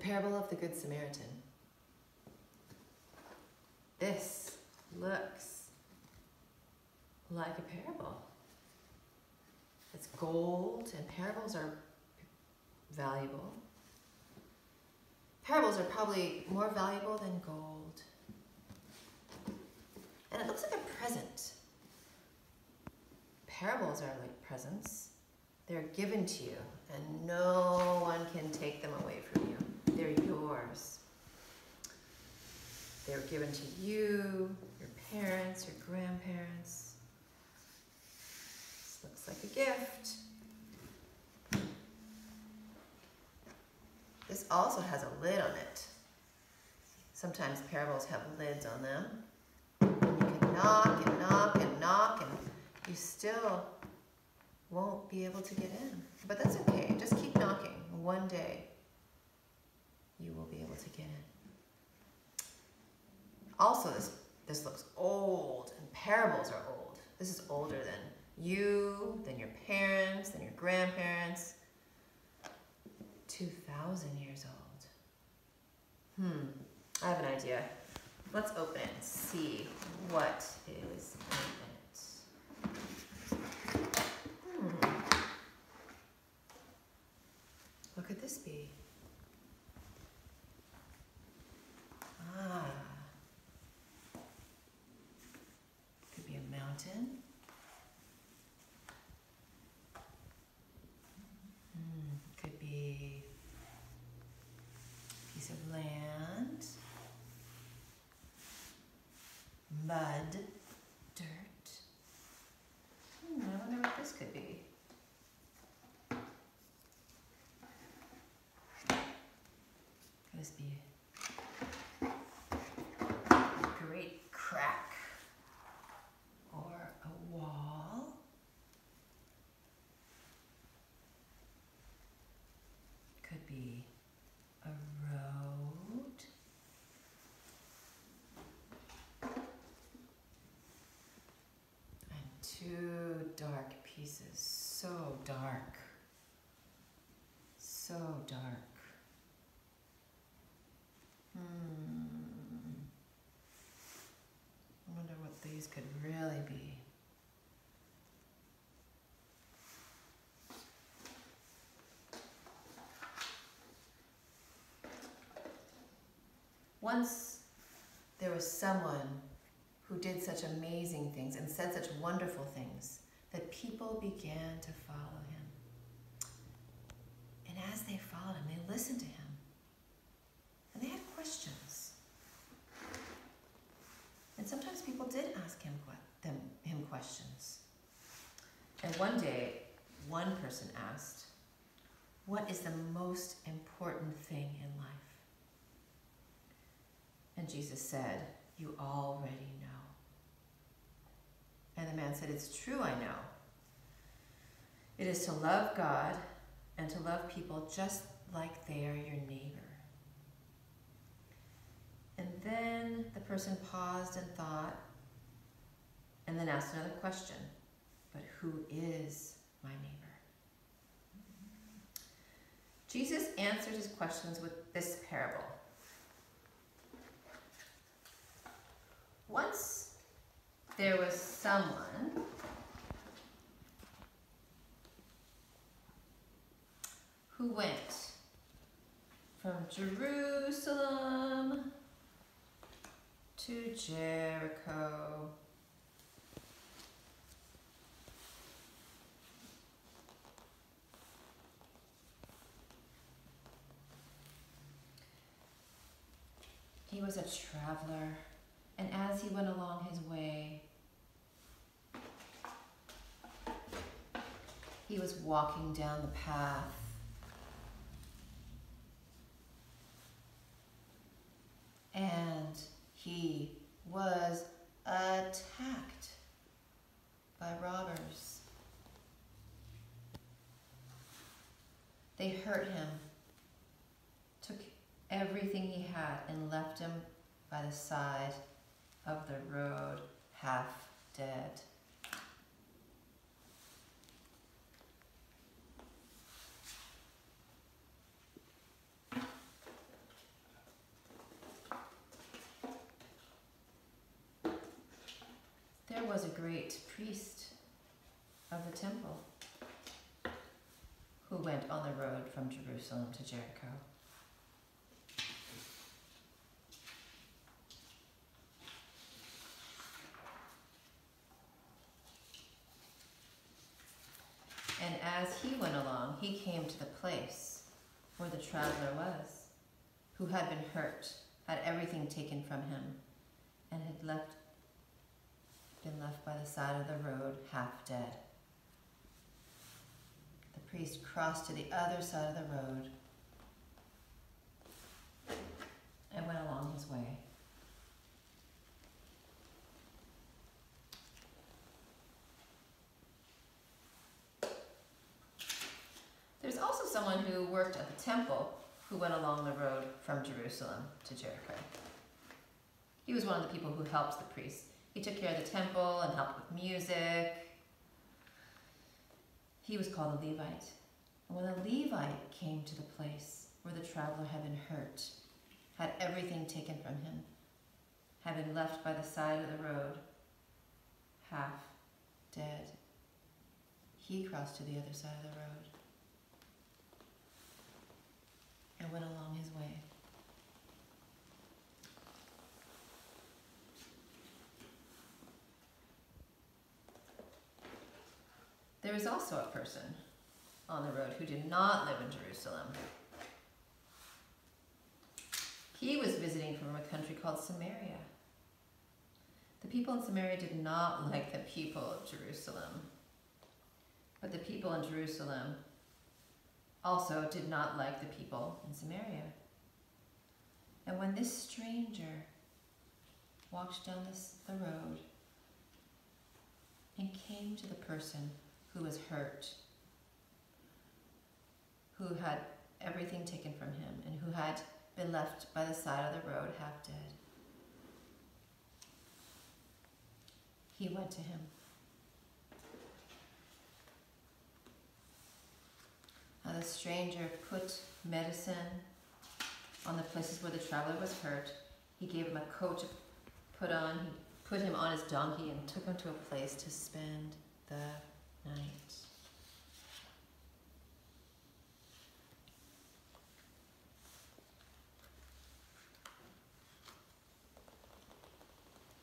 parable of the Good Samaritan. This looks like a parable. It's gold, and parables are valuable. Parables are probably more valuable than gold. And it looks like a present. Parables are like presents. They're given to you, and no one can take them away from you. They're yours. They're given to you, your parents, your grandparents. This looks like a gift. This also has a lid on it. Sometimes parables have lids on them. You can knock and knock and knock and you still won't be able to get in. But that's okay. Just keep knocking. One day you will be able to get in. Also, this, this looks old, and parables are old. This is older than you, than your parents, than your grandparents. 2,000 years old. Hmm, I have an idea. Let's open it and see what is in it. Hmm. What could this be? Ah. Could be a mountain. Hmm, Could be a piece of land. Mud. Dirt. Hmm, I wonder what this could be. Could this be a great crack or a wall? Could be a road. And two dark pieces. So dark. So dark. Hmm. I wonder what these could really be. Once there was someone who did such amazing things and said such wonderful things that people began to follow him. And as they followed him, they listened to him. And they had questions. And sometimes people did ask him, them, him questions. And one day, one person asked, What is the most important thing in life? And Jesus said, You already know. And the man said, It's true, I know. It is to love God and to love people just like they are your neighbor. And then the person paused and thought, and then asked another question But who is my neighbor? Jesus answered his questions with this parable. Once there was someone who went from Jerusalem to Jericho. He was a traveler, and as he went along his way, he was walking down the path. And he was attacked by robbers. They hurt him, took everything he had, and left him by the side of the road, half dead. There was a great priest of the temple who went on the road from Jerusalem to Jericho. And as he went along, he came to the place where the traveler was, who had been hurt, had everything taken from him, and had left been left by the side of the road, half dead. The priest crossed to the other side of the road and went along his way. There's also someone who worked at the temple who went along the road from Jerusalem to Jericho. He was one of the people who helped the priests. He took care of the temple and helped with music. He was called a Levite. And when a Levite came to the place where the traveler had been hurt, had everything taken from him, had been left by the side of the road, half dead, he crossed to the other side of the road and went along his way. There was also a person on the road who did not live in Jerusalem. He was visiting from a country called Samaria. The people in Samaria did not like the people of Jerusalem. But the people in Jerusalem also did not like the people in Samaria. And when this stranger walked down this, the road and came to the person who was hurt, who had everything taken from him, and who had been left by the side of the road half dead. He went to him. The stranger put medicine on the places where the traveler was hurt. He gave him a coat to put on. He put him on his donkey and took him to a place to spend the night.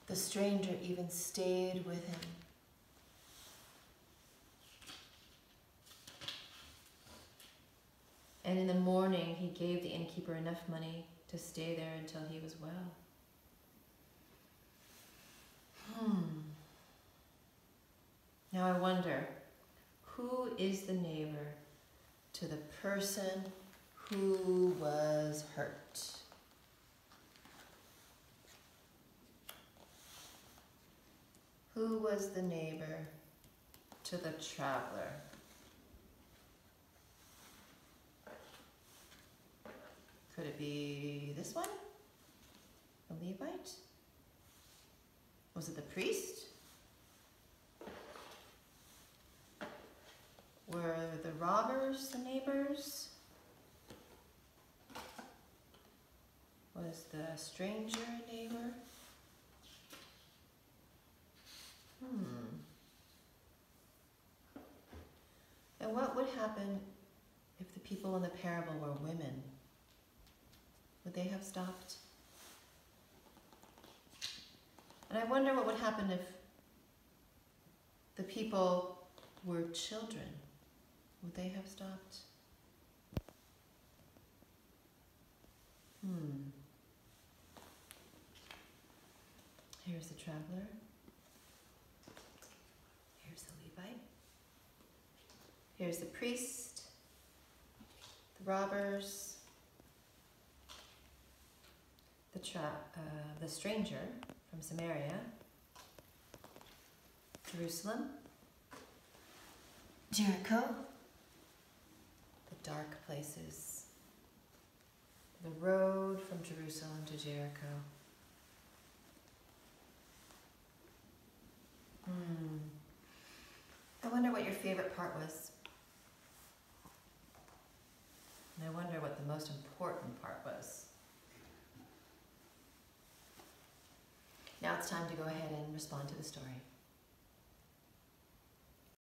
The stranger even stayed with him. And in the morning, he gave the innkeeper enough money to stay there until he was well. Hmm. Now I wonder, who is the neighbor to the person who was hurt? Who was the neighbor to the traveler? Could it be this one? The Levite? Was it the priest? Were the robbers the neighbors? Was the stranger a neighbor? Hmm. And what would happen if the people in the parable were women? Would they have stopped? And I wonder what would happen if the people were children. Would they have stopped? Hmm. Here's the traveler. Here's the Levite. Here's the priest, the robbers, the, uh, the stranger from Samaria, Jerusalem, Jericho, the dark places, the road from Jerusalem to Jericho. Hmm. I wonder what your favorite part was. And I wonder what the most important part was. Now it's time to go ahead and respond to the story.